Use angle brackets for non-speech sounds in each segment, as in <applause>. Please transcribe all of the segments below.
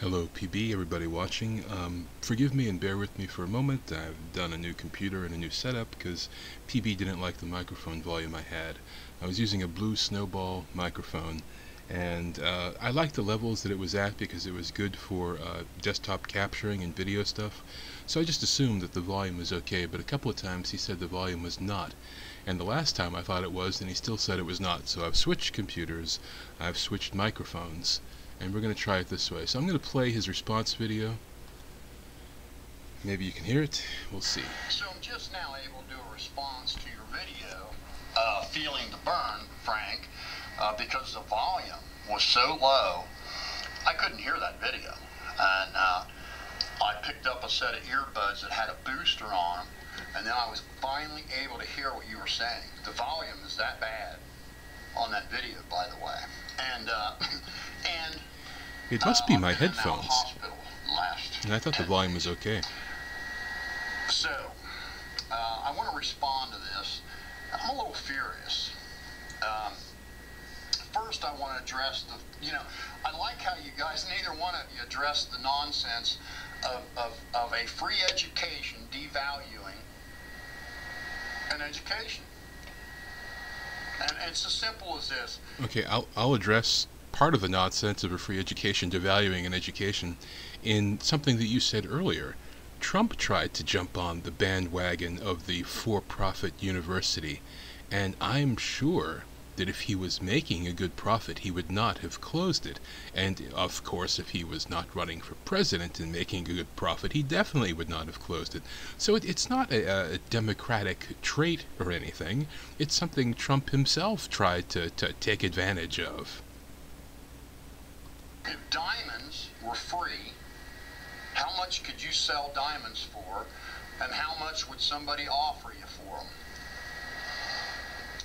Hello, PB, everybody watching. Um, forgive me and bear with me for a moment. I've done a new computer and a new setup because PB didn't like the microphone volume I had. I was using a Blue Snowball microphone, and uh, I liked the levels that it was at because it was good for uh, desktop capturing and video stuff. So I just assumed that the volume was okay, but a couple of times he said the volume was not. And the last time I thought it was, and he still said it was not. So I've switched computers, I've switched microphones and we're going to try it this way. So I'm going to play his response video. Maybe you can hear it. We'll see. So I'm just now able to do a response to your video, uh, feeling the burn, Frank, uh, because the volume was so low, I couldn't hear that video. And uh, I picked up a set of earbuds that had a booster on them, and then I was finally able to hear what you were saying. The volume is that bad on that video, by the way. And uh, <laughs> and it must be my headphones. And I thought the volume was okay. So, uh, I want to respond to this. I'm a little furious. Um, first, I want to address the, you know, I like how you guys, neither one of you address the nonsense of, of, of a free education devaluing an education. And it's as simple as this. Okay, I'll, I'll address part of the nonsense of a free education devaluing an education in something that you said earlier. Trump tried to jump on the bandwagon of the for profit university, and I'm sure that if he was making a good profit, he would not have closed it. And of course, if he was not running for president and making a good profit, he definitely would not have closed it. So it, it's not a, a, democratic trait or anything. It's something Trump himself tried to, to take advantage of. If diamonds were free, how much could you sell diamonds for, and how much would somebody offer you for them?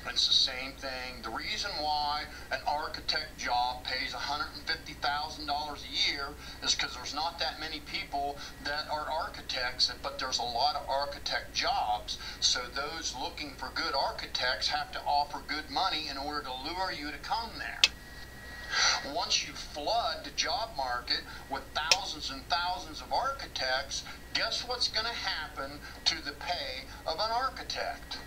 It's the same thing. The reason why an architect job pays $150,000 a year is because there's not that many people that are architects, but there's a lot of architect jobs. So those looking for good architects have to offer good money in order to lure you to come there. Once you flood the job market with thousands and thousands of architects, guess what's going to happen to the pay of an architect?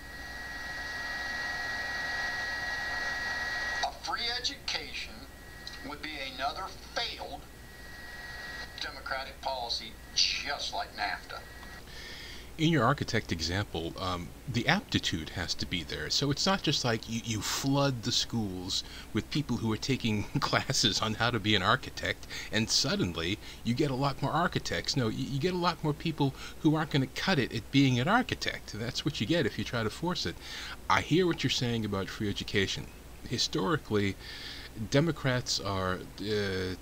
Free education would be another failed Democratic policy just like NAFTA in your architect example, um, the aptitude has to be there. So it's not just like you, you flood the schools with people who are taking <laughs> classes on how to be an architect, and suddenly you get a lot more architects. No, you, you get a lot more people who aren't going to cut it at being an architect. That's what you get if you try to force it. I hear what you're saying about free education. Historically, Democrats are. Uh,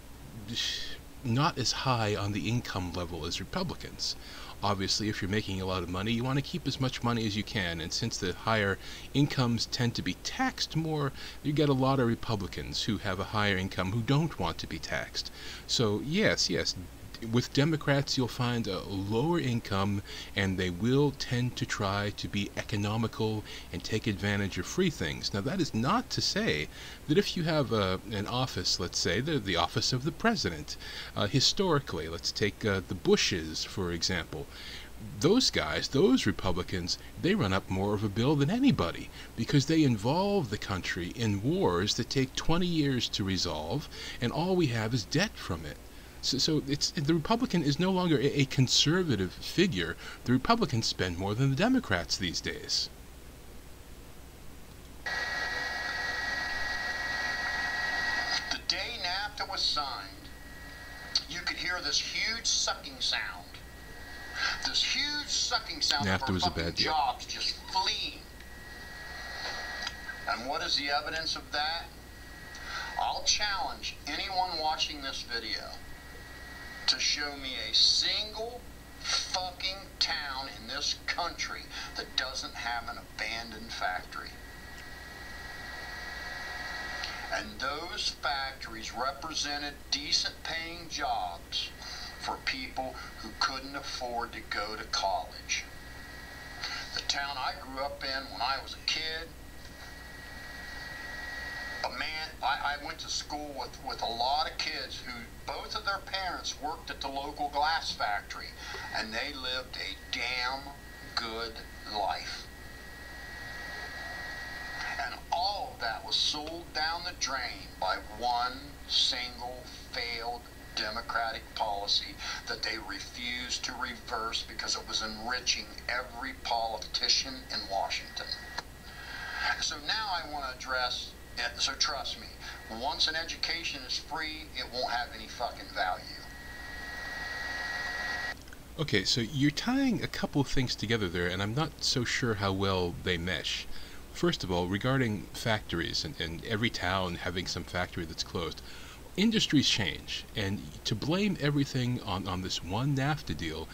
not as high on the income level as Republicans obviously if you're making a lot of money you want to keep as much money as you can and since the higher incomes tend to be taxed more you get a lot of republicans who have a higher income who don't want to be taxed so yes yes with Democrats, you'll find a lower income, and they will tend to try to be economical and take advantage of free things. Now, that is not to say that if you have uh, an office, let's say the, the office of the president, uh, historically, let's take uh, the Bushes, for example, those guys, those Republicans, they run up more of a bill than anybody because they involve the country in wars that take 20 years to resolve, and all we have is debt from it. So, so it's the Republican is no longer a, a conservative figure. The Republicans spend more than the Democrats these days. The day NAFTA was signed, you could hear this huge sucking sound. This huge sucking sound NAFTA was a bad deal. jobs just fleeing. And what is the evidence of that? I'll challenge anyone watching this video to show me a single fucking town in this country that doesn't have an abandoned factory. And those factories represented decent paying jobs for people who couldn't afford to go to college. The town I grew up in when I was a kid, a man, I, I went to school with, with a lot of kids who, both of their parents worked at the local glass factory, and they lived a damn good life. And all of that was sold down the drain by one single failed Democratic policy that they refused to reverse because it was enriching every politician in Washington. So now I want to address. So trust me, once an education is free, it won't have any fucking value. Okay, so you're tying a couple of things together there, and I'm not so sure how well they mesh. First of all, regarding factories and, and every town having some factory that's closed, industries change, and to blame everything on, on this one NAFTA deal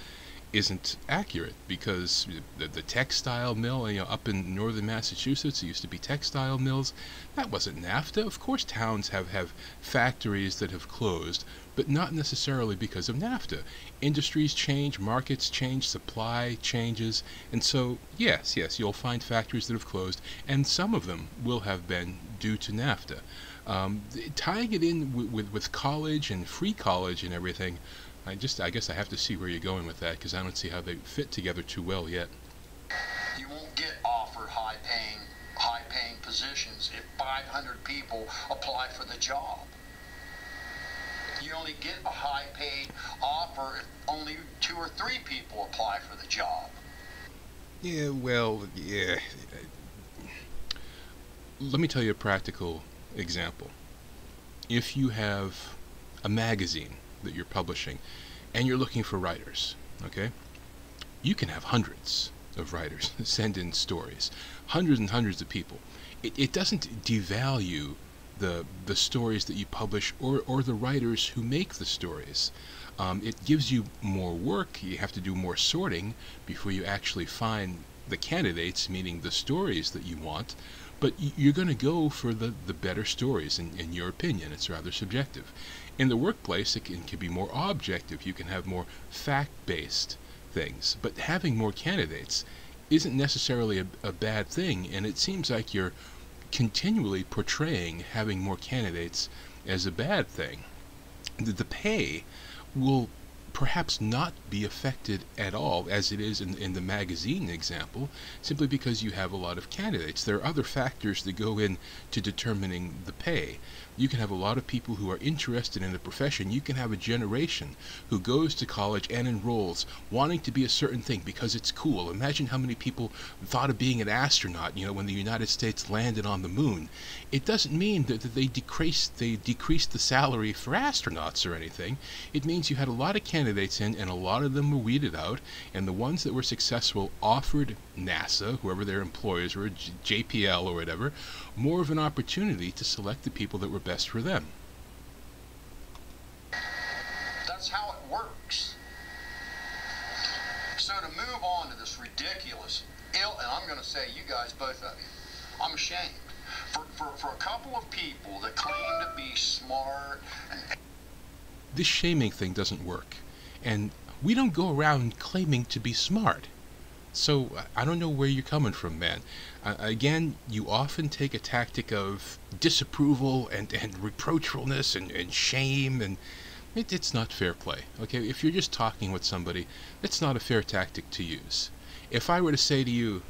isn't accurate because the, the textile mill, you know, up in northern Massachusetts, used to be textile mills. That wasn't NAFTA. Of course, towns have, have factories that have closed, but not necessarily because of NAFTA. Industries change, markets change, supply changes, and so, yes, yes, you'll find factories that have closed, and some of them will have been due to NAFTA. Um, tying it in with, with, with college and free college and everything, I just I guess I have to see where you're going with that because I don't see how they fit together too well yet. You won't get offered high paying high paying positions if 500 people apply for the job. You only get a high paid offer if only two or three people apply for the job. Yeah, well, yeah. Let me tell you a practical example. If you have a magazine that you're publishing and you're looking for writers, okay? You can have hundreds of writers <laughs> send in stories, hundreds and hundreds of people. It, it doesn't devalue the the stories that you publish or, or the writers who make the stories. Um, it gives you more work. You have to do more sorting before you actually find the candidates, meaning the stories that you want. But you're going to go for the, the better stories, in, in your opinion. It's rather subjective. In the workplace, it can, can be more objective. You can have more fact based things. But having more candidates isn't necessarily a, a bad thing, and it seems like you're continually portraying having more candidates as a bad thing. The, the pay will perhaps not be affected at all as it is in, in the magazine example simply because you have a lot of candidates there are other factors that go in to determining the pay you can have a lot of people who are interested in the profession. You can have a generation who goes to college and enrolls wanting to be a certain thing because it's cool. Imagine how many people thought of being an astronaut you know when the united states landed on the moon it doesn't mean that, that they decreased they decreased the salary for astronauts or anything it means you had a lot of candidates in, and a lot of them were weeded out. And the ones that were successful offered NASA, whoever their employers were, JPL or whatever, more of an opportunity to select the people that were best for them. That's how it works. So to move on to this ridiculous, ill, and I'm going to say, you guys, both of you, I'm ashamed. For, for, for a couple of people that claim to be smart this shaming thing doesn't work. And we don't go around claiming to be smart. So I don't know where you're coming from, man. Uh, again, you often take a tactic of disapproval and, and reproachfulness and, and shame, and it, it's not fair play. Okay, if you're just talking with somebody, it's not a fair tactic to use. If I were to say to you,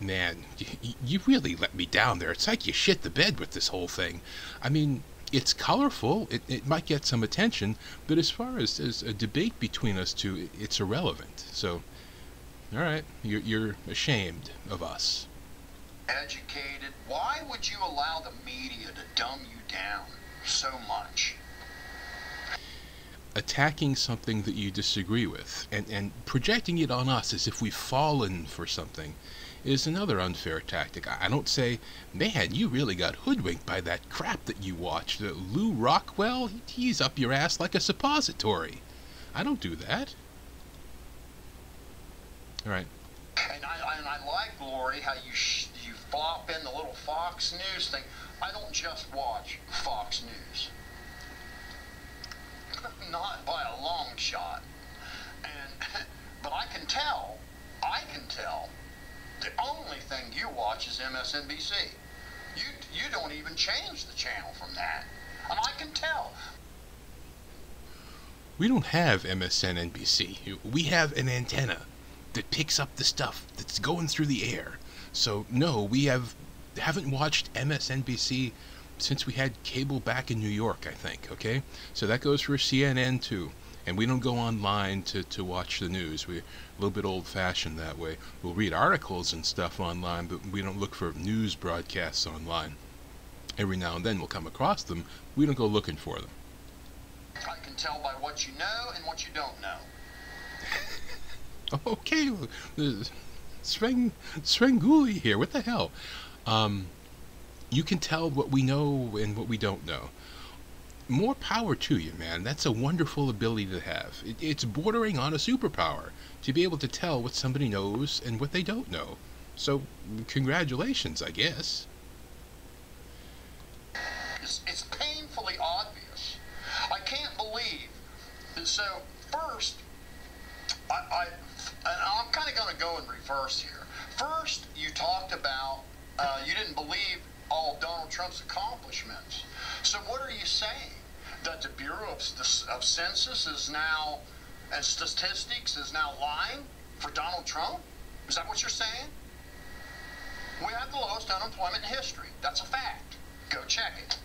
man, you, you really let me down there. It's like you shit the bed with this whole thing. I mean, it's colorful. It, it might get some attention, but as far as, as a debate between us two, it's irrelevant. So, all right, you're, you're ashamed of us. Educated. Why would you allow the media to dumb you down so much? Attacking something that you disagree with and, and projecting it on us as if we've fallen for something is another unfair tactic. I don't say, man, you really got hoodwinked by that crap that you watched. Uh, Lew Rockwell, he's up your ass like a suppository. I don't do that. All right. And I, and I like, Lori, how you you flop in the little Fox News thing. I don't just watch Fox News. <laughs> Not by a long shot. And but I can tell, I can tell the only thing you watch is MSNBC. You, you don't even change the channel from that. And I can tell. We don't have MSNBC. We have an antenna that picks up the stuff that's going through the air. So no, we have haven't watched MSNBC since we had cable back in New York, I think. Okay, so that goes for CNN too. And we don't go online to, to watch the news. We're a little bit old fashioned that way. We'll read articles and stuff online, but we don't look for news broadcasts online. Every now and then we'll come across them. We don't go looking for them. I can tell by what you know and what you don't know. <laughs> okay, Sven Svengoolie here. What the hell? Um, you can tell what we know and what we don't know more power to you, man. That's a wonderful ability to have. It, it's bordering on a superpower to be able to tell what somebody knows and what they don't know. So, congratulations, I guess. It's, it's painfully obvious. I can't believe. So, first, I, I and I'm kind of going to go in reverse here. First, you talked about uh, you didn't believe all Donald Trump's accomplishments. So, what are you saying? That the Bureau of, of Census is now, and statistics is now lying for Donald Trump? Is that what you're saying? We have the lowest unemployment in history. That's a fact. Go check it.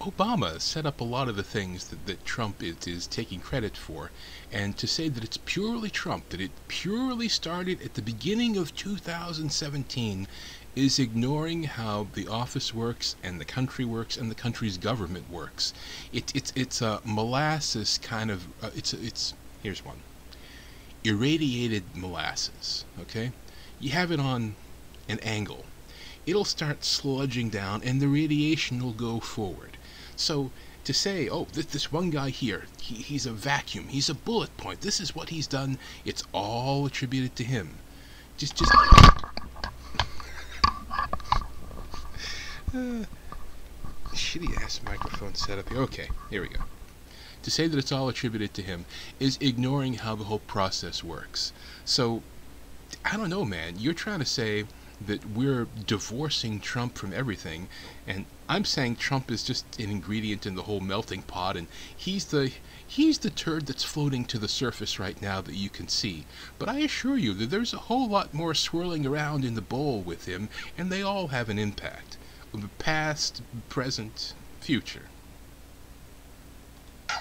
Obama set up a lot of the things that, that Trump is, is taking credit for, and to say that it's purely Trump, that it purely started at the beginning of 2017 is ignoring how the office works and the country works and the country's government works. It, it's it's a molasses kind of uh, it's it's here's one irradiated molasses. Okay, you have it on an angle. It'll start sludging down and the radiation will go forward. So to say, oh, this, this one guy here, he, he's a vacuum, he's a bullet point, this is what he's done, it's all attributed to him. Just, just Uh, shitty ass microphone setup here. Okay, here we go. To say that it's all attributed to him is ignoring how the whole process works. So, I don't know, man. You're trying to say that we're divorcing Trump from everything, and I'm saying Trump is just an ingredient in the whole melting pot, and he's the he's the turd that's floating to the surface right now that you can see. But I assure you that there's a whole lot more swirling around in the bowl with him, and they all have an impact past, present, future.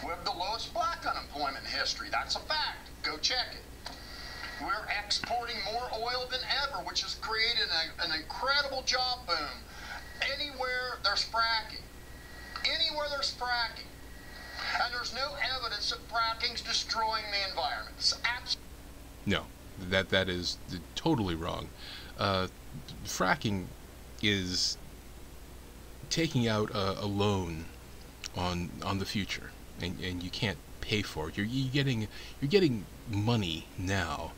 We have the lowest black unemployment in history. That's a fact. Go check it. We're exporting more oil than ever, which has created a, an incredible job boom. Anywhere there's fracking, anywhere there's fracking, and there's no evidence that fracking's destroying the environment. It's absolutely no. That that is totally wrong. Uh, fracking is taking out a, a loan on on the future, and, and you can't pay for it. You're, you're getting you're getting money now,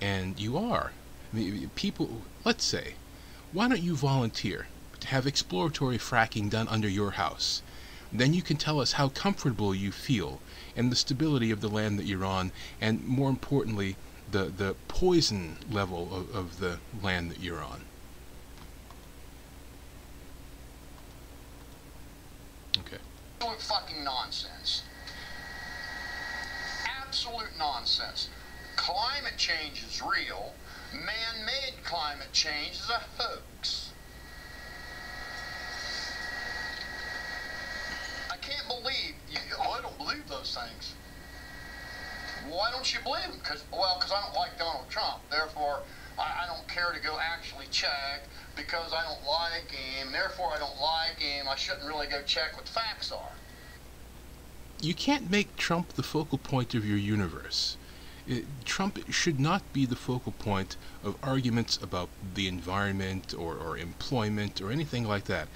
and you are. I mean, people, let's say, why don't you volunteer to have exploratory fracking done under your house? Then you can tell us how comfortable you feel and the stability of the land that you're on, and more importantly, the, the poison level of, of the land that you're on. Okay. Absolute fucking nonsense. Absolute nonsense. Climate change is real. Man-made climate change is a hoax. I can't believe, you, oh, I don't believe those things. Why don't you believe them? Cause, well, because I don't like Donald Trump. Therefore, I, I don't care to go actually check because I don't like him. Therefore, I don't like him. I shouldn't really go check what the facts are. You can't make Trump the focal point of your universe. It, Trump should not be the focal point of arguments about the environment or, or employment or anything like that.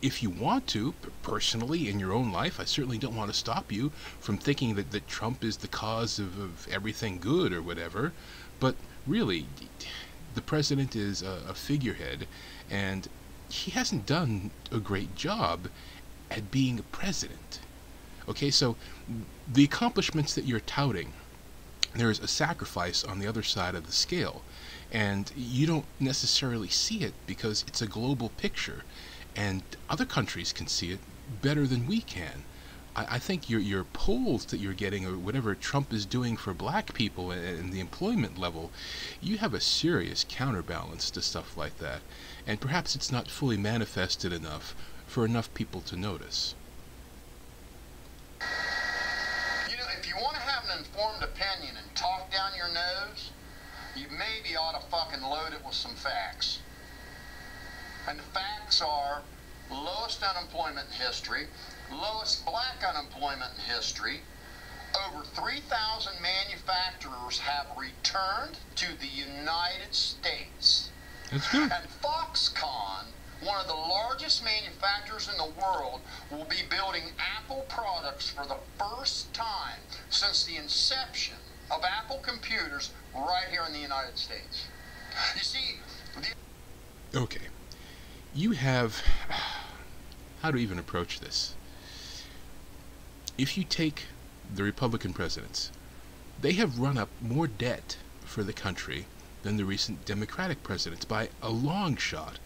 If you want to, personally, in your own life, I certainly don't want to stop you from thinking that, that Trump is the cause of, of everything good or whatever. But really, the president is a, a figurehead, and he hasn't done a great job at being a president. Okay, so the accomplishments that you're touting, there's a sacrifice on the other side of the scale, and you don't necessarily see it because it's a global picture, and other countries can see it better than we can. I, I think your your polls that you're getting, or whatever Trump is doing for black people and, and the employment level, you have a serious counterbalance to stuff like that, and perhaps it's not fully manifested enough for enough people to notice. You know, if you want to have an informed opinion and talk down your nose, you maybe ought to fucking load it with some facts. And the facts are lowest unemployment in history, lowest black unemployment in history. Over 3,000 manufacturers have returned to the United States. That's good. And Foxconn, one of the largest manufacturers in the world, will be building Apple products for the first time since the inception of Apple computers right here in the United States. You see, the Okay. You have. <sighs> How to even approach this? If you take the Republican presidents, they have run up more debt for the country than the recent Democratic presidents by a long shot.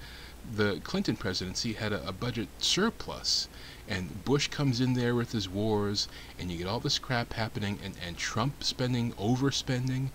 The Clinton presidency had a, a budget surplus, and Bush comes in there with his wars, and you get all this crap happening, and, and Trump spending, overspending.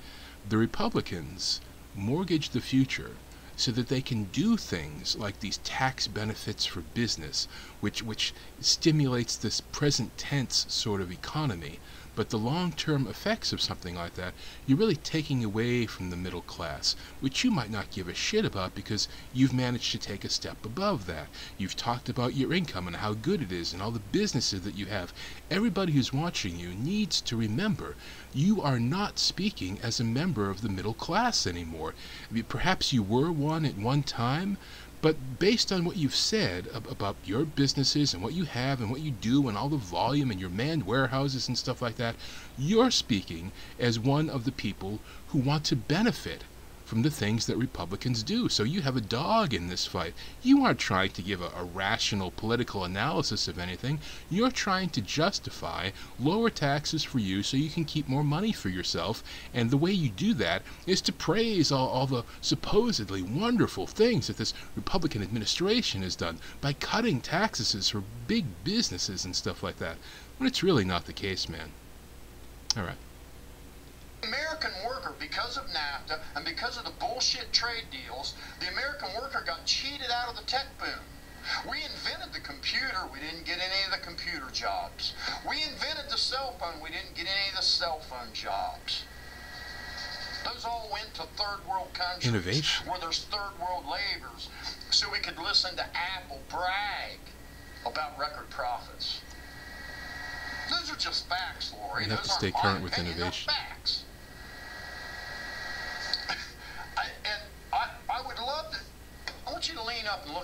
The Republicans mortgage the future so that they can do things like these tax benefits for business, which which stimulates this present tense sort of economy. But the long-term effects of something like that, you're really taking away from the middle class, which you might not give a shit about because you've managed to take a step above that. You've talked about your income and how good it is and all the businesses that you have. Everybody who's watching you needs to remember you are not speaking as a member of the middle class anymore. Perhaps you were one at one time, but based on what you've said about your businesses and what you have and what you do and all the volume and your manned warehouses and stuff like that, you're speaking as one of the people who want to benefit from the things that Republicans do. So you have a dog in this fight. You aren't trying to give a, a, rational political analysis of anything. You're trying to justify lower taxes for you so you can keep more money for yourself. And the way you do that is to praise all, all the supposedly wonderful things that this Republican administration has done by cutting taxes for big businesses and stuff like that. When it's really not the case, man. All right. American worker, because of NAFTA and because of the bullshit trade deals, the American worker got cheated out of the tech boom. We invented the computer, we didn't get any of the computer jobs. We invented the cell phone, we didn't get any of the cell phone jobs. Those all went to third world countries Innovation. where there's third world laborers, so we could listen to Apple brag about record profits. Those are just facts, Lori. You have Those to stay current my with innovation.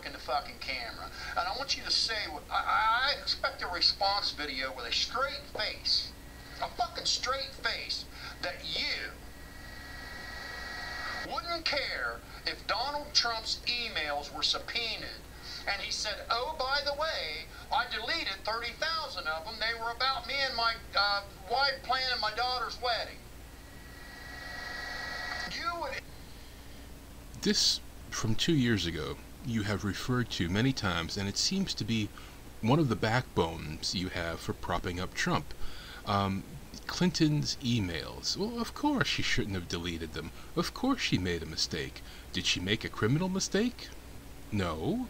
In the fucking camera, and I want you to say what I, I expect a response video with a straight face, a fucking straight face, that you wouldn't care if Donald Trump's emails were subpoenaed and he said, oh, by the way, I deleted 30,000 of them. They were about me and my uh, wife planning my daughter's wedding. You would This, from two years ago, you have referred to many times, and it seems to be one of the backbones you have for propping up Trump. Um, Clinton's emails. Well, of course she shouldn't have deleted them. Of course she made a mistake. Did she make a criminal mistake? No.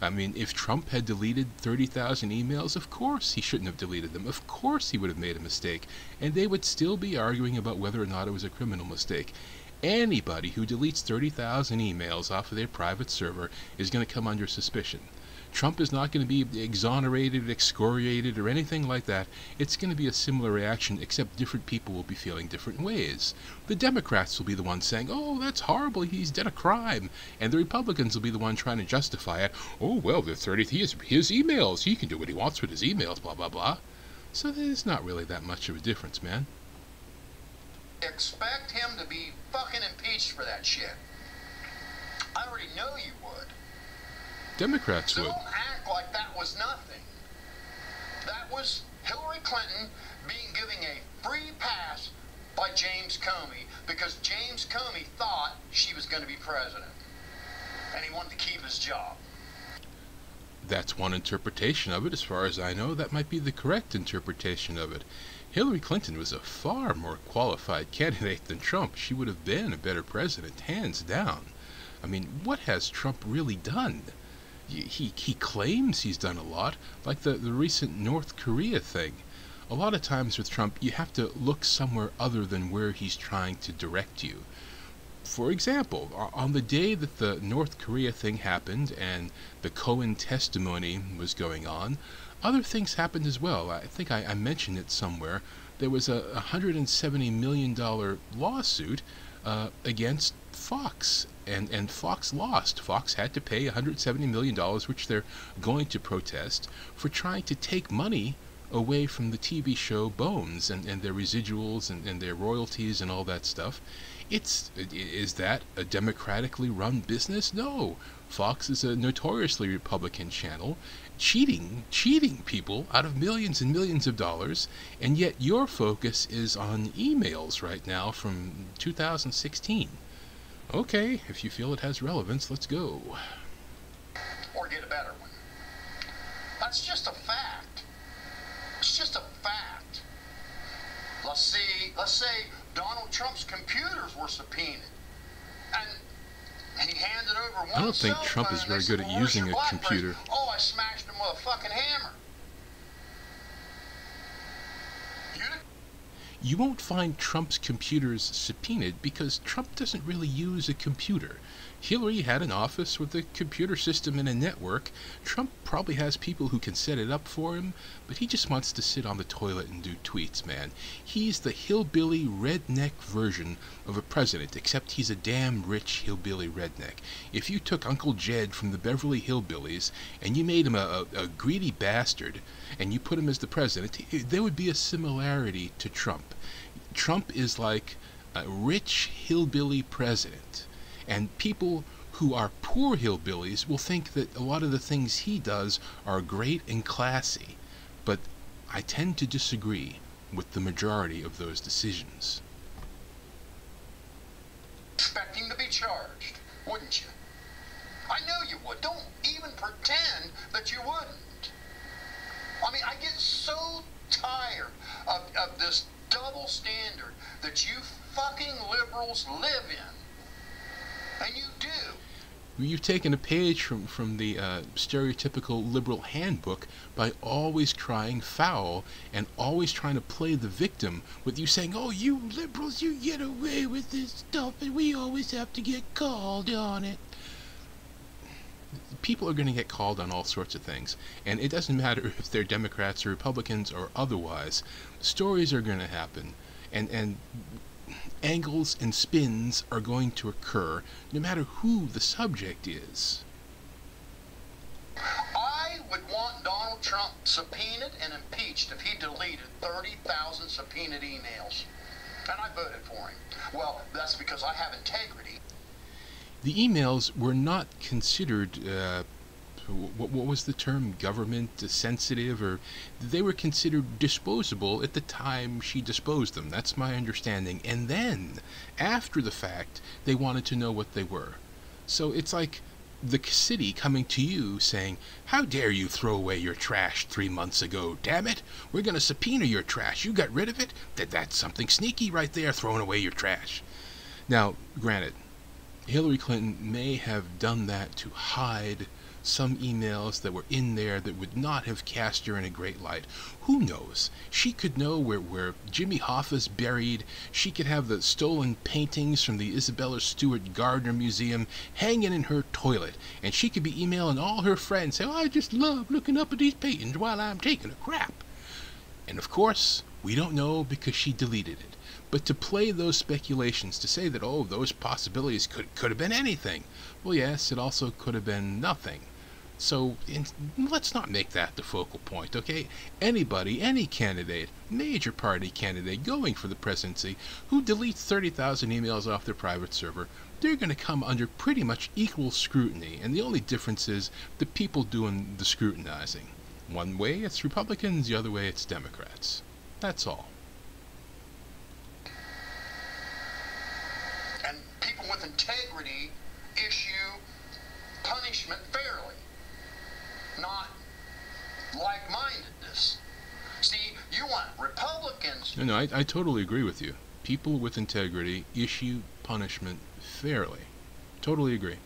I mean, if Trump had deleted 30,000 emails, of course he shouldn't have deleted them. Of course he would have made a mistake. And they would still be arguing about whether or not it was a criminal mistake. Anybody who deletes 30,000 emails off of their private server is going to come under suspicion. Trump is not going to be exonerated, excoriated, or anything like that. It's going to be a similar reaction, except different people will be feeling different ways. The Democrats will be the ones saying, oh, that's horrible, he's done a crime. And the Republicans will be the one trying to justify it. Oh, well, the 30, he has his emails. He can do what he wants with his emails, blah, blah, blah. So there's not really that much of a difference, man. Expect him to be fucking impeached for that shit. I already know you would. Democrats So would. don't act like that was nothing. That was Hillary Clinton being giving a free pass by James Comey because James Comey thought she was going to be president. And he wanted to keep his job. That's one interpretation of it. As far as I know, that might be the correct interpretation of it. Hillary Clinton was a far more qualified candidate than Trump. She would have been a better president, hands down. I mean, what has Trump really done? He, he claims he's done a lot, like the, the recent North Korea thing. A lot of times with Trump, you have to look somewhere other than where he's trying to direct you. For example, on the day that the North Korea thing happened and the Cohen testimony was going on, other things happened as well. I think I, I mentioned it somewhere. There was a $170 million lawsuit uh, against Fox, and, and Fox lost. Fox had to pay $170 million, which they're going to protest, for trying to take money away from the TV show Bones and, and their residuals and, and their royalties and all that stuff. It's is that a democratically run business? No. Fox is a notoriously Republican channel, cheating cheating people out of millions and millions of dollars, and yet your focus is on emails right now from 2016. Okay, if you feel it has relevance, let's go. Or get a better one. That's just a fact. It's just a fact. Let's see, let's say Donald Trump's computers were subpoenaed. And he handed over one I don't think Trump is very good at using a computer. Oh, I smashed him with a fucking hammer. You won't find Trump's computers subpoenaed because Trump doesn't really use a computer. Hillary had an office with a computer system and a network. Trump probably has people who can set it up for him, but he just wants to sit on the toilet and do tweets, man. He's the hillbilly redneck version of a president, except he's a damn rich hillbilly redneck. If you took Uncle Jed from the Beverly Hillbillies and you made him a, a, a greedy bastard and you put him as the president, there would be a similarity to Trump. Trump is like a rich hillbilly president and people who are poor hillbillies will think that a lot of the things he does are great and classy. But I tend to disagree with the majority of those decisions. Expecting to be charged, wouldn't you? I know you would. Don't even pretend that you wouldn't. I mean, I get so tired of, of this double standard that you fucking liberals live in. And you do. You've taken a page from, from the uh, stereotypical liberal handbook by always crying foul and always trying to play the victim with you saying, Oh, you liberals, you get away with this stuff and we always have to get called on it. People are going to get called on all sorts of things, and it doesn't matter <laughs> if they're Democrats or Republicans or otherwise. Stories are going to happen, and, and angles and spins are going to occur no matter who the subject is. I would want Donald Trump subpoenaed and impeached if he deleted 30,000 subpoenaed emails. And I voted for him. Well, that's because I have integrity. The emails were not considered uh, what, what was the term government sensitive or they were considered disposable at the time she disposed them that's my understanding and then after the fact they wanted to know what they were so it's like the city coming to you saying, How dare you throw away your trash three months ago? Damn it! We're going to subpoena your trash. You got rid of it? That that's something sneaky right there, throwing away your trash. Now, granted, Hillary Clinton may have done that to hide some emails that were in there that would not have cast her in a great light. Who knows? She could know where, where Jimmy Hoffa's buried. She could have the stolen paintings from the Isabella Stewart Gardner Museum hanging in her toilet. And she could be emailing all her friends, saying, oh, I just love looking up at these paintings while I'm taking a crap. And of course, we don't know because she deleted it. But to play those speculations, to say that, oh, those possibilities could, could have been anything, well, yes, it also could have been nothing. So in, let's not make that the focal point, okay? Anybody, any candidate, major party candidate going for the presidency who deletes 30,000 emails off their private server, they're going to come under pretty much equal scrutiny, and the only difference is the people doing the scrutinizing. One way it's Republicans, the other way it's Democrats. That's all. integrity issue punishment fairly, not like mindedness. See, you want Republicans. No, no, I, I totally agree with you. People with integrity issue punishment fairly. Totally agree.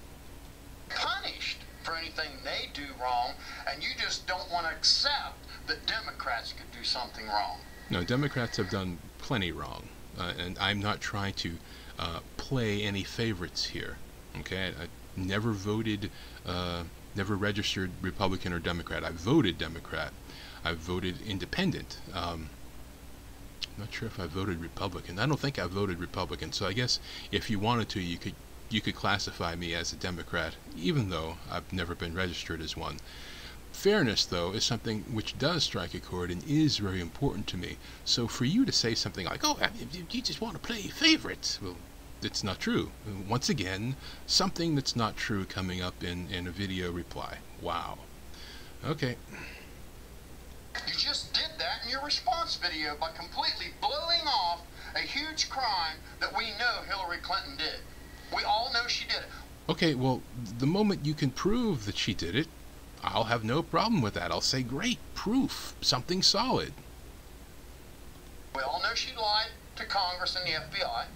Punished for anything they do wrong, and you just don't want to accept that Democrats could do something wrong. No, Democrats have done plenty wrong, uh, and I'm not trying to uh, play any favorites here. Okay, I, never voted, uh, never registered Republican or Democrat. I voted Democrat. I voted Independent. Um, I'm not sure if I voted Republican. I don't think I voted Republican. So I guess if you wanted to, you could you could classify me as a Democrat, even though I've never been registered as one. Fairness, though, is something which does strike a chord and is very important to me. So for you to say something like, "Oh, you just want to play favorites," well, it's not true. Once again, something that's not true coming up in in a video reply. Wow. Okay. You just did that in your response video by completely blowing off a huge crime that we know Hillary Clinton did. We all know she did it. Okay, well, the moment you can prove that she did it, I'll have no problem with that. I'll say, great, proof, something solid. We all know she lied to Congress and the FBI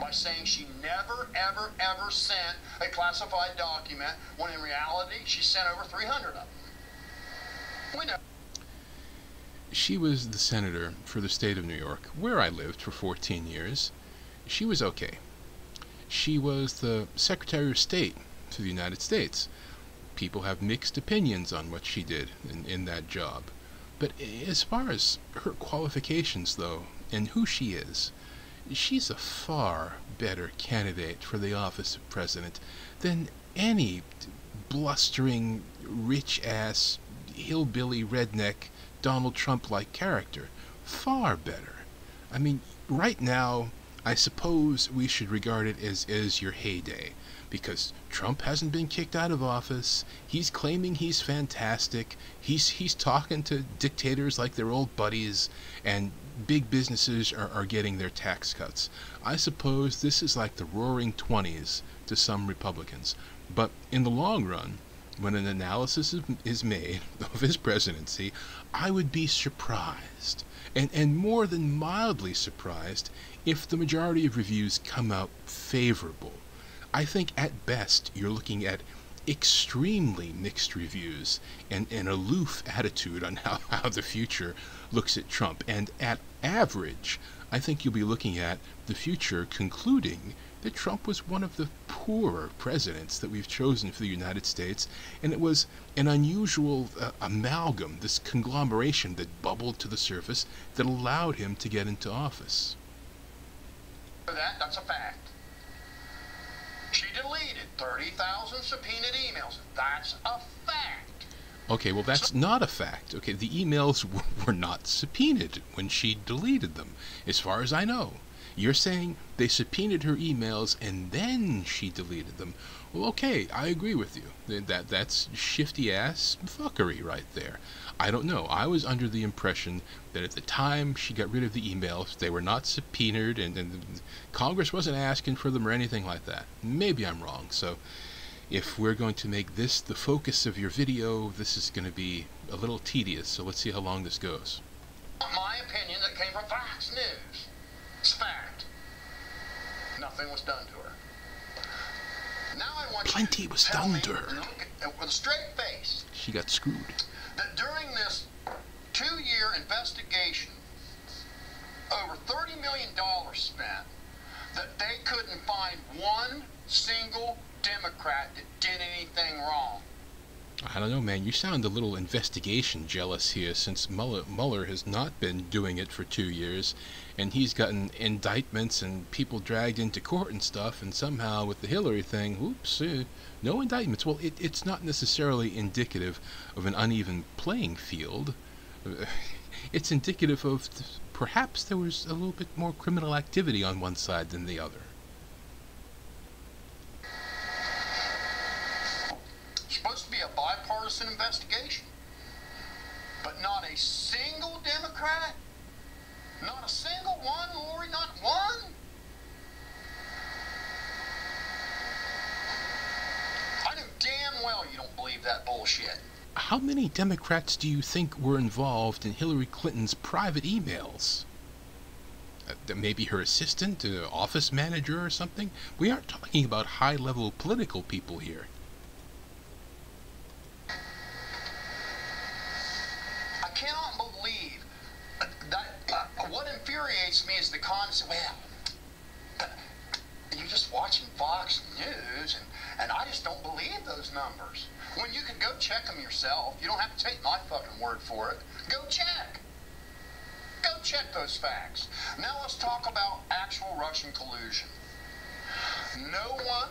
by saying she never, ever, ever sent a classified document when in reality she sent over 300 of them. We know. She was the senator for the state of New York, where I lived for 14 years. She was okay. She was the Secretary of State for the United States. People have mixed opinions on what she did in, in that job. But as far as her qualifications, though, and who she is, she's a far better candidate for the office of president than any blustering, rich ass, hillbilly redneck Donald Trump like character. Far better. I mean, right now, I suppose we should regard it as, as your heyday because Trump hasn't been kicked out of office. He's claiming he's fantastic. He's he's talking to dictators like they're old buddies, and big businesses are, are getting their tax cuts. I suppose this is like the roaring 20s to some Republicans. But in the long run, when an analysis is made <laughs> of his presidency, I would be surprised, and, and more than mildly surprised, if the majority of reviews come out favorable. I think at best you're looking at extremely mixed reviews and an aloof attitude on <laughs> how, how the future looks at Trump. And at average, I think you'll be looking at the future concluding that Trump was one of the poorer presidents that we've chosen for the United States, and it was an unusual uh, amalgam, this conglomeration that bubbled to the surface that allowed him to get into office. That, that's a fact. She deleted 30,000 subpoenaed emails. That's a fact. Okay, well, that's not a fact. Okay, the emails were not subpoenaed when she deleted them, as far as I know. You're saying they subpoenaed her emails and then she deleted them. Well, okay, I agree with you. That that's shifty ass fuckery right there. I don't know. I was under the impression that at the time she got rid of the emails, they were not subpoenaed and, and Congress wasn't asking for them or anything like that. Maybe I'm wrong. So if we're going to make this the focus of your video, this is going to be a little tedious. So let's see how long this goes. My opinion that came from Fox News. It's fact. Nothing was done to her. Now I want Plenty you to was done to her. Uh, with a straight face She got screwed. that during this two-year investigation, over $30 million spent, that they couldn't find one single Democrat that did anything wrong. I don't know, man. You sound a little investigation jealous here since Mueller, Mueller has not been doing it for two years, and he's gotten indictments and people dragged into court and stuff, and somehow with the Hillary thing, whoops, uh, no indictments. Well, it, it's not necessarily indicative of an uneven playing field. <sighs> It's indicative of perhaps there was a little bit more criminal activity on one side than the other. It's supposed to be a bipartisan investigation. But not a single Democrat? Not a single one, Lori, not one? I know damn well you don't believe that bullshit. how many Democrats do you think were involved in Hillary Clinton's private emails? Uh, maybe her assistant, uh, office manager, or something? We aren't talking about high level political people here. Infuriates me is the concept. Well, you're just watching Fox News, and, and I just don't believe those numbers. When you can go check them yourself, you don't have to take my fucking word for it. Go check. Go check those facts. Now let's talk about actual Russian collusion. No one,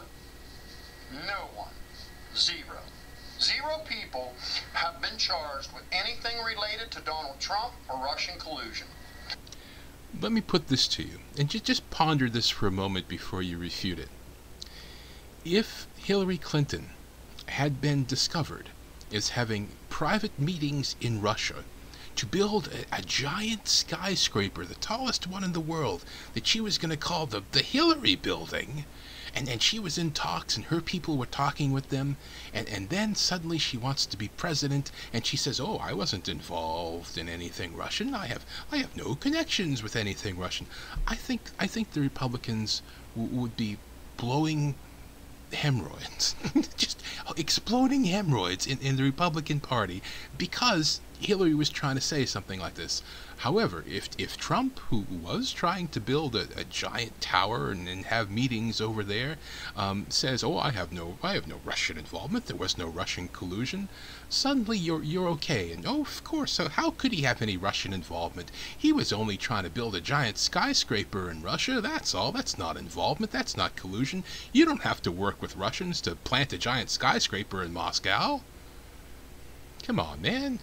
no one, zero, zero people have been charged with anything related to Donald Trump or Russian collusion. Let me put this to you, and just ponder this for a moment before you refute it. If Hillary Clinton had been discovered as having private meetings in Russia to build a, a, giant skyscraper, the tallest one in the world, that she was going to call the, the Hillary Building. And, and she was in talks, and her people were talking with them. And, and then suddenly she wants to be president, and she says, "Oh, I wasn't involved in anything Russian. I have I have no connections with anything Russian." I think I think the Republicans w- would be blowing hemorrhoids, <laughs> just exploding hemorrhoids in, in the Republican Party because Hillary was trying to say something like this. However, if if Trump, who was trying to build a, a giant tower and, and, have meetings over there, um, says, "Oh, I have no, I have no Russian involvement. There was no Russian collusion," suddenly you're you're okay. And oh, of course, so how could he have any Russian involvement? He was only trying to build a giant skyscraper in Russia. That's all. That's not involvement. That's not collusion. You don't have to work with Russians to plant a giant skyscraper in Moscow. Come on, man.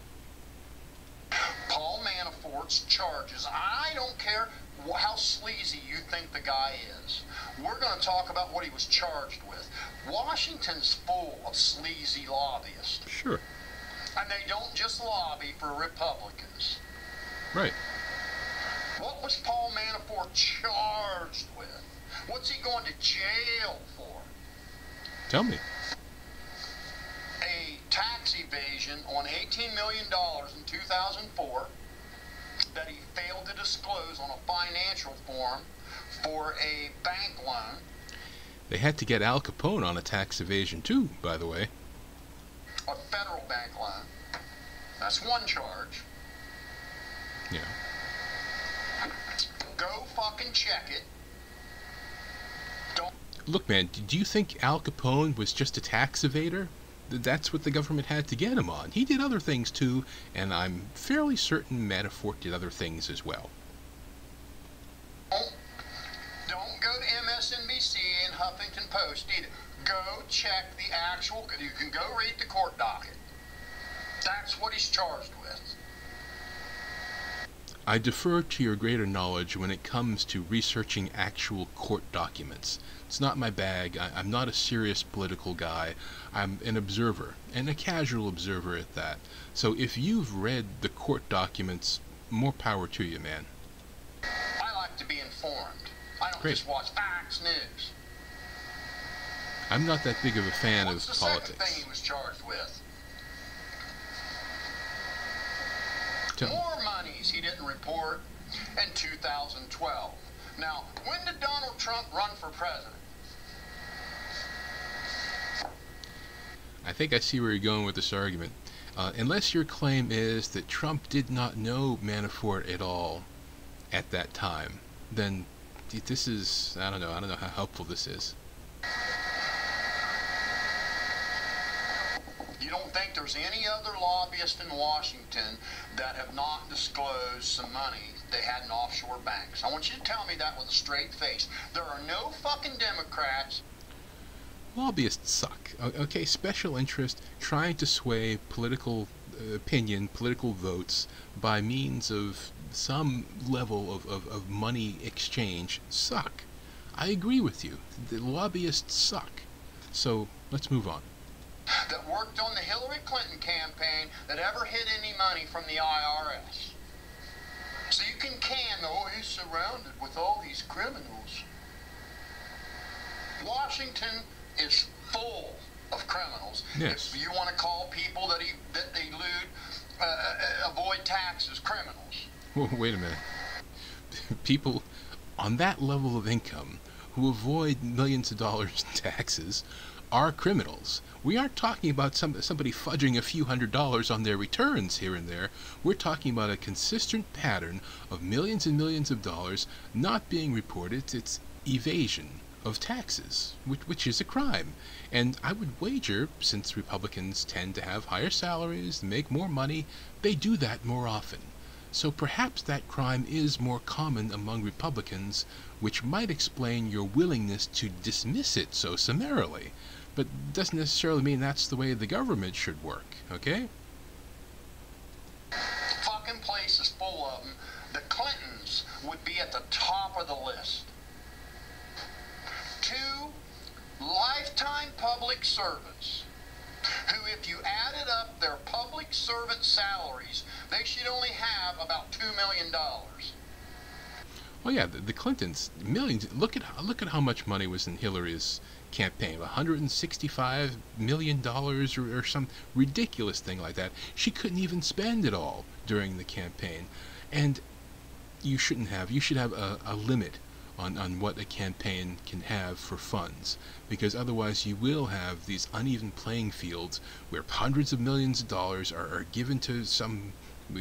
Paul Manafort's charges. I don't care how sleazy you think the guy is. We're going to talk about what he was charged with. Washington's full of sleazy lobbyists. Sure. And they don't just lobby for Republicans. Right. What was Paul Manafort charged with? What's he going to jail for? Tell me A tax evasion on $18 million in 2004 that he failed to disclose on a financial form for a bank loan. They had to get Al Capone on a tax evasion too, by the way. A federal bank loan. That's one charge. Yeah. Go fucking check it. Don't. Look, man, do you think Al Capone was just a tax evader? That's what the government had to get him on. He did other things too, and I'm fairly certain Manafort did other things as well. Don't, go to MSNBC and Huffington Post either. Go check the actual. You can go read the court docket. That's what he's charged with. I defer to your greater knowledge when it comes to researching actual court documents. It's not my bag. I, am not a serious political guy. I'm an observer, and a casual observer at that. So if you've read the court documents, more power to you, man. I like to be informed. I don't Great. just watch Fox News. I'm not that big of a fan What's of the politics. Second thing he was charged with. Tell More monies he didn't report in 2012. Now, when did Donald Trump run for president? I think I see where you're going with this argument. Uh, unless your claim is that Trump did not know Manafort at all at that time, then this is, I don't know, I don't know how helpful this is. You don't think there's any other lobbyists in Washington that have not disclosed some money they had in offshore banks? I want you to tell me that with a straight face. There are no fucking Democrats lobbyists suck. Okay, special interest trying to sway political uh, opinion, political votes by means of some level of, of, of money exchange suck. I agree with you. The lobbyists suck. So let's move on. That worked on the Hillary Clinton campaign that ever hid any money from the IRS. So you can can, oh, he's surrounded with all these criminals. Washington is full of criminals. Yes. If you want to call people that, he, that they elude, uh, uh, avoid taxes criminals. Well, wait a minute. People on that level of income who avoid millions of dollars in taxes are criminals. We aren't talking about some, somebody fudging a few hundred dollars on their returns here and there. We're talking about a consistent pattern of millions and millions of dollars not being reported. It's evasion of taxes, which, which is a crime. And I would wager, since Republicans tend to have higher salaries, make more money, they do that more often. So perhaps that crime is more common among Republicans, which might explain your willingness to dismiss it so summarily. But doesn't necessarily mean that's the way the government should work, okay? Fucking place is full of them. The Clintons would be at the top of the list. Two lifetime public servants who, if you added up their public servant salaries, they should only have about $2 million. Well, yeah, the, the Clintons millions. Look at look at how much money was in Hillary's campaign. 165 million dollars or, or some ridiculous thing like that. She couldn't even spend it all during the campaign, and you shouldn't have. You should have a, a limit on, on what a campaign can have for funds because otherwise you will have these uneven playing fields where hundreds of millions of dollars are, are given to some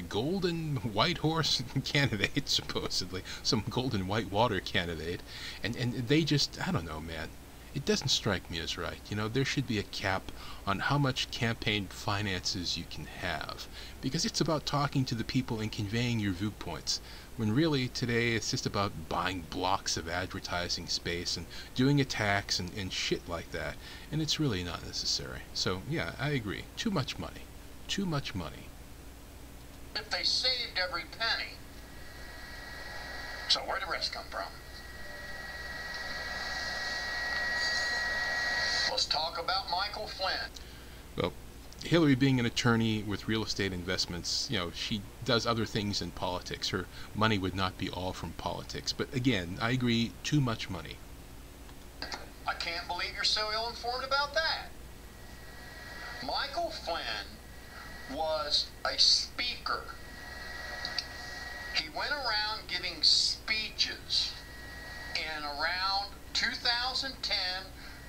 golden white horse <laughs> candidate <laughs> supposedly some golden white water candidate and and they just i don't know man it doesn't strike me as right you know there should be a cap on how much campaign finances you can have because it's about talking to the people and conveying your viewpoints when really today it's just about buying blocks of advertising space and doing attacks and, and shit like that and it's really not necessary so yeah i agree too much money too much money If they saved every penny. So where'd the rest come from? Let's talk about Michael Flynn. Well, Hillary being an attorney with real estate investments, you know, she does other things in politics. Her money would not be all from politics. But again, I agree, too much money. I can't believe you're so ill-informed about that. Michael Flynn was a speaker. He went around giving speeches in around 2010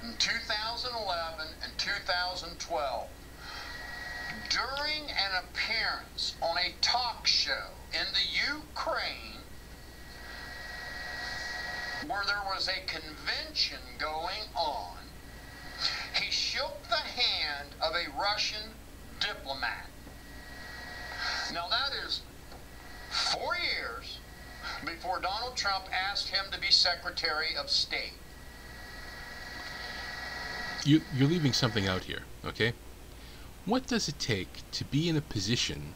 and 2011 and 2012. During an appearance on a talk show in the Ukraine, where there was a convention going on, he shook the hand of a Russian diplomat. Now that is four years before Donald Trump asked him to be Secretary of State. You, you're leaving something out here, okay? What does it take to be in a position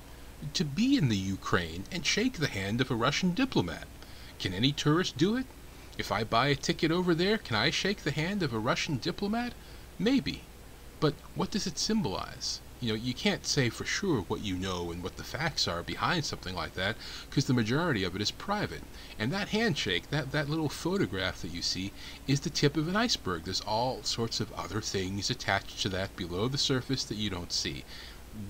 to be in the Ukraine and shake the hand of a Russian diplomat? Can any tourist do it? If I buy a ticket over there, can I shake the hand of a Russian diplomat? Maybe. But what does it symbolize? You know, you can't say for sure what you know and what the facts are behind something like that because the majority of it is private. And that handshake, that, that little photograph that you see, is the tip of an iceberg. There's all sorts of other things attached to that below the surface that you don't see.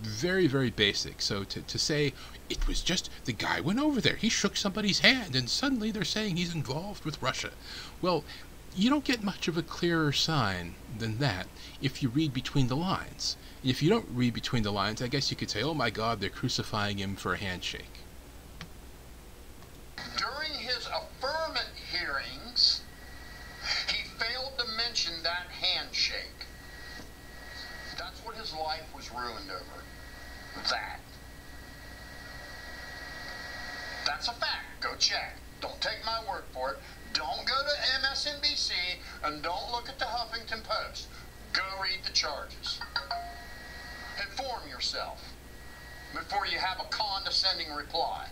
Very, very basic. So to, to say it was just the guy went over there, he shook somebody's hand, and suddenly they're saying he's involved with Russia. Well, you don't get much of a clearer sign than that if you read between the lines. If you don't read between the lines, I guess you could say, oh my God, they're crucifying him for a handshake. During his affirmant hearings, he failed to mention that handshake. That's what his life was ruined over. That. That's a fact. Go check. Don't take my word for it. Don't go to MSNBC and don't look at the Huffington Post. Go read the charges. Inform yourself before you have a condescending reply.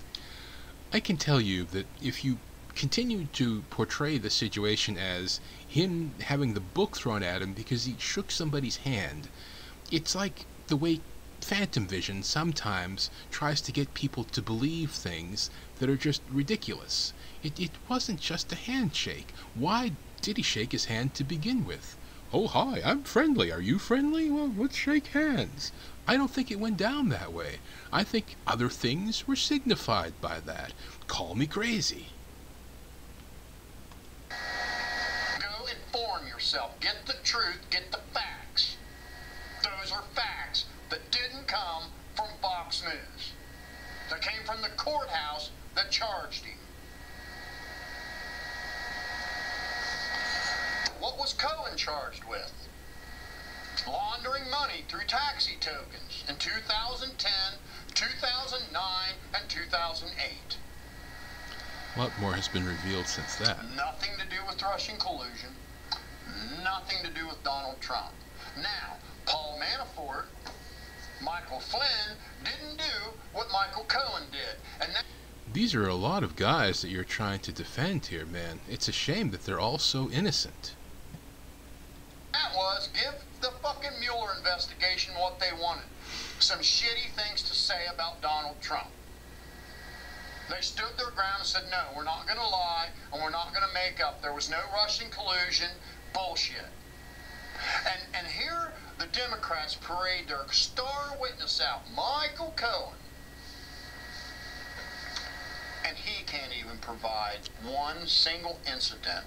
I can tell you that if you continue to portray the situation as him having the book thrown at him because he shook somebody's hand, it's like the way Phantom Vision sometimes tries to get people to believe things that are just ridiculous. It, it wasn't just a handshake. Why did he shake his hand to begin with? oh, hi, I'm friendly. Are you friendly? Well, let's shake hands. I don't think it went down that way. I think other things were signified by that. Call me crazy. Go inform yourself. Get the truth. Get the facts. Those are facts that didn't come from Fox News. That came from the courthouse that charged him. What was Cohen charged with? Laundering money through taxi tokens in 2010, 2009, and 2008. A lot more has been revealed since that. Nothing to do with Russian collusion. Nothing to do with Donald Trump. Now, Paul Manafort, Michael Flynn didn't do what Michael Cohen did. And that These are a lot of guys that you're trying to defend here, man. It's a shame that they're all so innocent. that was give the fucking Mueller investigation what they wanted. Some shitty things to say about Donald Trump. They stood their ground and said, no, we're not going to lie and we're not going to make up. There was no Russian collusion. Bullshit. And, and here the Democrats parade their star witness out, Michael Cohen. And he can't even provide one single incident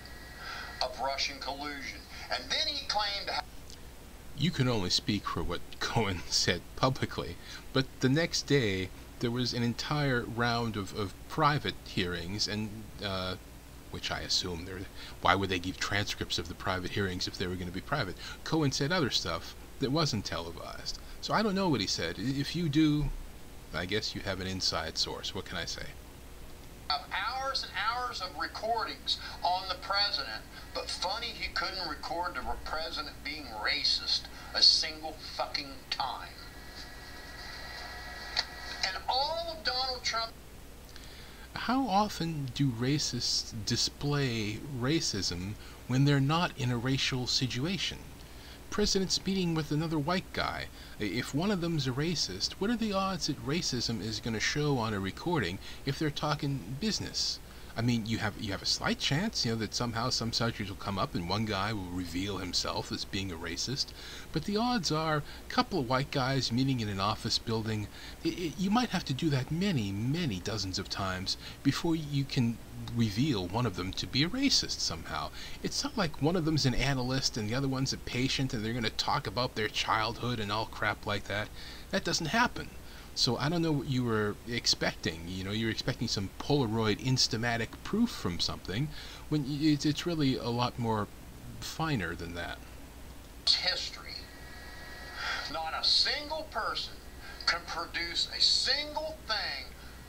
of Russian collusion. And then he claimed to have You can only speak for what <laughs> Cohen said publicly, but the next day there was an entire round of, of private hearings, and uh, which I assume they're. Why would they give transcripts of the private hearings if they were going to be private? Cohen said other stuff that wasn't televised, so I don't know what he said. If you do, I guess you have an inside source. What can I say? Of hours and hours of recordings on the president, but funny he couldn't record the president being racist a single fucking time. And all of Donald Trump How often do racists display racism when they're not in a racial situation? President's meeting with another white guy. If one of them's a racist, what are the odds that racism is going to show on a recording if they're talking business? I mean, you have you have a slight chance, you know, that somehow some subject will come up and one guy will reveal himself as being a racist. But the odds are, a couple of white guys meeting in an office building, i i you might have to do that many, many dozens of times before you can reveal one of them to be a racist somehow. It's not like one of them's an analyst and the other one's a patient and they're going to talk about their childhood and all crap like that. That doesn't happen. So I don't know what you were expecting. You know, you're expecting some Polaroid instamatic proof from something, when it's, it's really a lot more finer than that. history, not a single person can produce a single thing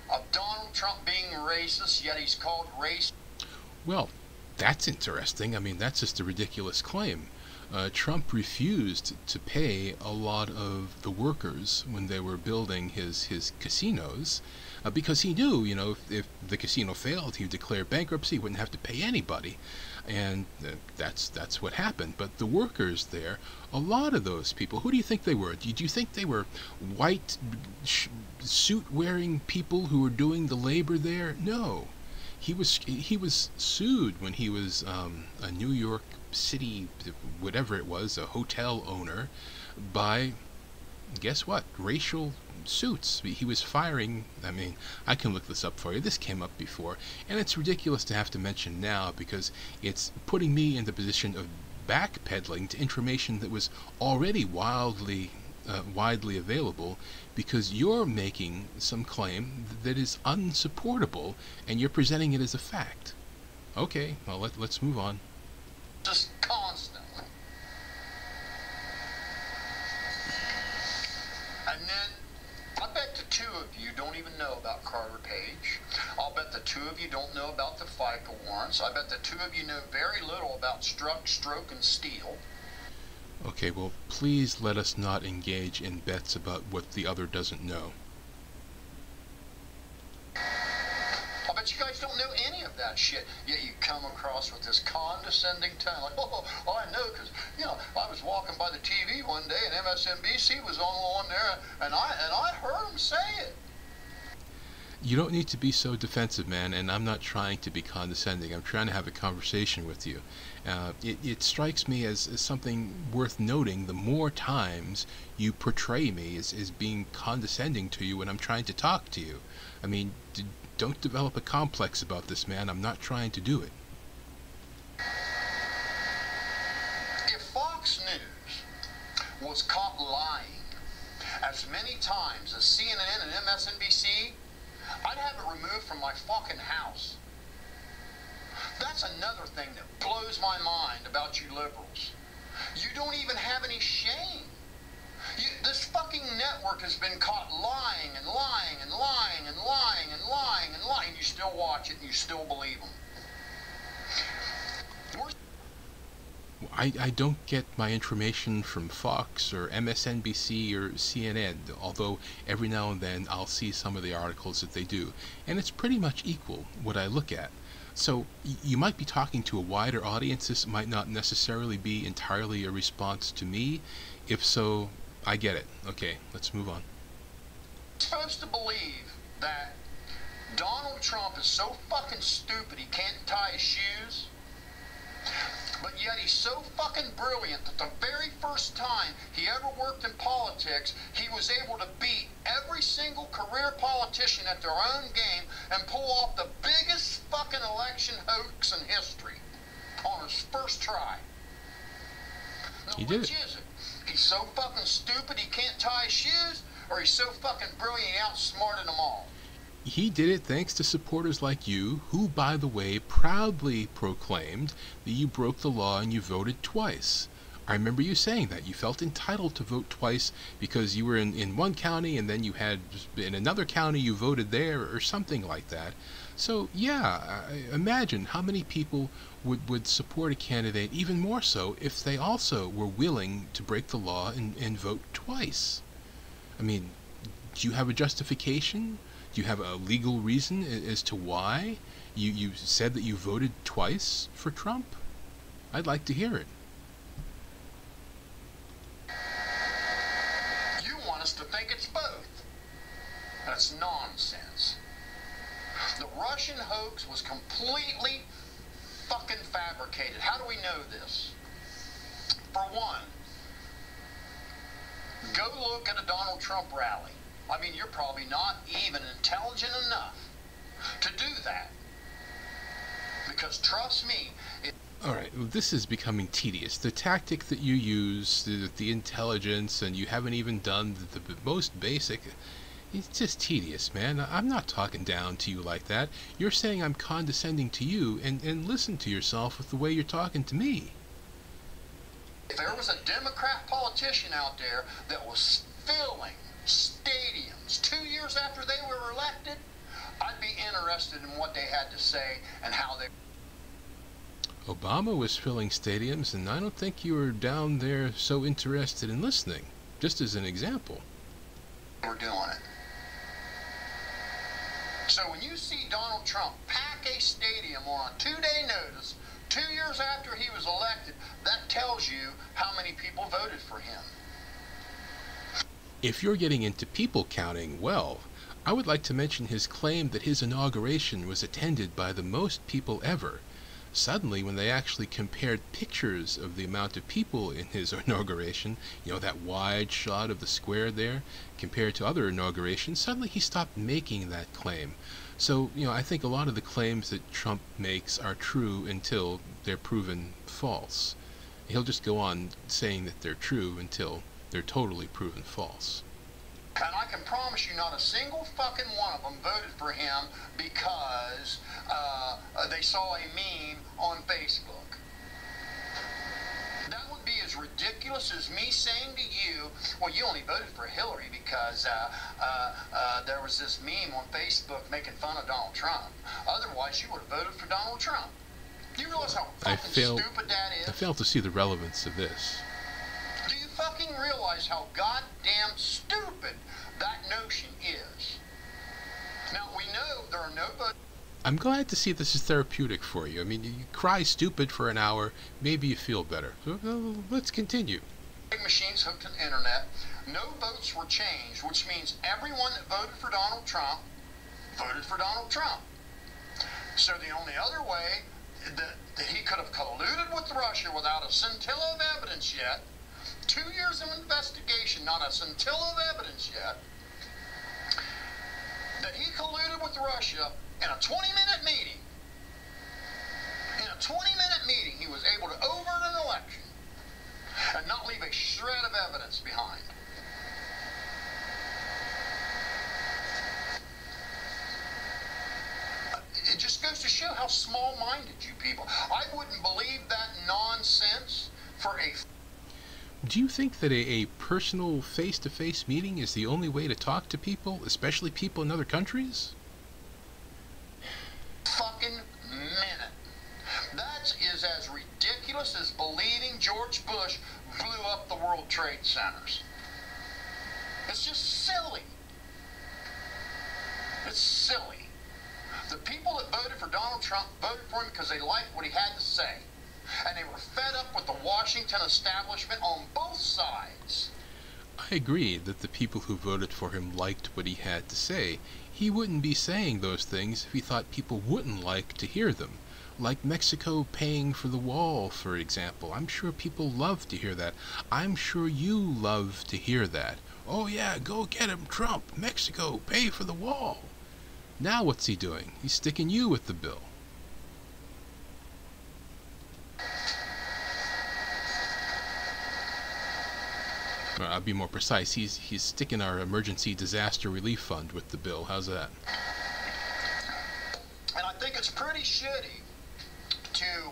of Donald Trump being racist, yet he's called racist. Well, that's interesting. I mean, that's just a ridiculous claim. Uh, Trump refused to pay a lot of the workers when they were building his, his casinos uh, because he knew, you know, if, if the casino failed, he would declare bankruptcy, he wouldn't have to pay anybody. And uh, that's that's what happened. But the workers there, a lot of those people, who do you think they were? Do you, do you think they were white suit-wearing people who were doing the labor there? No he was he was sued when he was um, a New York City whatever it was a hotel owner by guess what racial suits he was firing I mean I can look this up for you this came up before and it's ridiculous to have to mention now because it's putting me in the position of backpedaling to information that was already wildly uh, widely available because you're making some claim that is unsupportable and you're presenting it as a fact. Okay, well, let, let's move on. just constantly. And then I bet the two of you don't even know about Carter Page. I'll bet the two of you don't know about the FISA warrants. I bet the two of you know very little about Strzok, Stroke, and Steele. Okay, well, please let us not engage in bets about what the other doesn't know. I bet you guys don't know any of that shit. Yet you come across with this condescending tone, like, <laughs> oh, I know, because you know I was walking by the TV one day and MSNBC was on on there, and I and I heard him say it. You don't need to be so defensive, man, and I'm not trying to be condescending. I'm trying to have a conversation with you. Uh, it, it strikes me as, as something worth noting the more times you portray me as, as being condescending to you when I'm trying to talk to you. I mean, d- don't develop a complex about this, man. I'm not trying to do it. If Fox News was caught lying as many times as CNN and MSNBC, I'd have it removed from my fucking house. That's another thing that blows my mind about you liberals. You don't even have any shame. You, this fucking network has been caught lying and lying and lying and lying and lying and lying. You still watch it and you still believe them. I, I don't get my information from Fox or MSNBC or CNN, although every now and then I'll see some of the articles that they do, and it's pretty much equal what I look at. So you might be talking to a wider audience. This might not necessarily be entirely a response to me. If so, I get it. Okay, let's move on. supposed to believe that Donald Trump is so fucking stupid he can't tie his shoes. But yet he's so fucking brilliant that the very first time he ever worked in politics, he was able to beat every single career politician at their own game and pull off the biggest fucking election hoax in history on his first try. Now, He did which is it? He's so fucking stupid he can't tie his shoes, or he's so fucking brilliant he outsmarted them all? He did it thanks to supporters like you, who, by the way, proudly proclaimed that you broke the law and you voted twice. I remember you saying that. You felt entitled to vote twice because you were in, in one county and then you had, in another county, you voted there or something like that. So, yeah, imagine how many people would, would support a candidate, even more so, if they also were willing to break the law and, and vote twice. I mean, do you have a justification? Do you have a legal reason as to why you, you said that you voted twice for Trump? I'd like to hear it. You want us to think it's both. That's nonsense. The Russian hoax was completely fucking fabricated. How do we know this? For one, go look at a Donald Trump rally. I mean, you're probably not even intelligent enough to do that. Because trust me, it, All right, well, this is becoming tedious. The tactic that you use, the, the intelligence, and you haven't even done the, the most basic. It's just tedious, man. I'm not talking down to you like that. You're saying I'm condescending to you, and, and listen to yourself with the way you're talking to me. if there was a Democrat politician out there that was filling stadiums two years after they were elected, I'd be interested in what they had to say and how they Obama was filling stadiums, and I don't think you were down there so interested in listening. Just as an example. were doing it. So when you see Donald Trump pack a stadium on a two-day notice, two years after he was elected, that tells you how many people voted for him. If you're getting into people counting, well, I would like to mention his claim that his inauguration was attended by the most people ever. Suddenly, when they actually compared pictures of the amount of people in his <laughs> inauguration, you know, that wide shot of the square there, compared to other inaugurations, suddenly he stopped making that claim. So, you know, I think a lot of the claims that Trump makes are true until they're proven false. He'll just go on saying that they're true until they're totally proven false. And I can promise you not a single fucking one of them voted for him because uh, they saw a meme on Facebook. That would be as ridiculous as me saying to you, well, you only voted for Hillary because uh, uh, uh, there was this meme on Facebook making fun of Donald Trump. Otherwise, you would have voted for Donald Trump. Do you realize how I fucking fail- stupid that is? I fail to see the relevance of this. Fucking realize how goddamn stupid that notion is? Now, we know there are no voting I'm glad to see this is therapeutic for you. I mean, you cry stupid for an hour, maybe you feel better. So, uh, let's continue. machines hooked to the internet. No votes were changed, which means everyone that voted for Donald Trump voted for Donald Trump. So the only other way that, that he could have colluded with Russia without a scintilla of evidence yet, two years of investigation, not a scintilla of evidence yet, that he colluded with Russia in a 20 minute meeting. In a 20 minute meeting, he was able to overturn an election and not leave a shred of evidence behind. It just goes to show how small minded you people. I wouldn't believe that nonsense for a Do you think that a, a personal face to face meeting is the only way to talk to people, especially people in other countries? fucking minute. That is as ridiculous as believing George Bush blew up the World Trade Centers. It's just silly. It's silly. The people that voted for Donald Trump voted for him because they liked what he had to say. And they were fed up with the Washington establishment on both sides. I agree that the people who voted for him liked what he had to say. He wouldn't be saying those things if he thought people wouldn't like to hear them. Like Mexico paying for the wall, for example. I'm sure people love to hear that. I'm sure you love to hear that. Oh, yeah, go get him, Trump. Mexico, pay for the wall. Now what's he doing? He's sticking you with the bill. Or I'll be more precise. He's he's sticking our emergency disaster relief fund with the bill. How's that? And I think it's pretty shitty to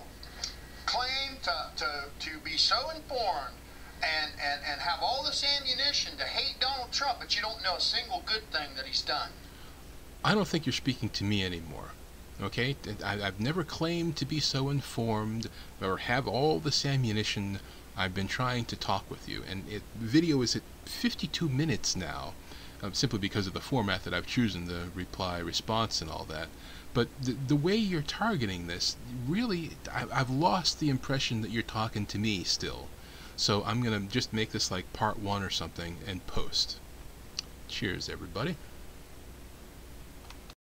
claim to, to, to be so informed and, and, and have all this ammunition to hate Donald Trump, but you don't know a single good thing that he's done. I don't think you're speaking to me anymore. Okay? I, I've never claimed to be so informed or have all this ammunition. I've been trying to talk with you, and it video is at 52 minutes now, um, simply because of the format that I've chosen, the reply response and all that. But the, the way you're targeting this, really, I, I've lost the impression that you're talking to me still. So I'm gonna just make this like part one or something and post. Cheers, everybody.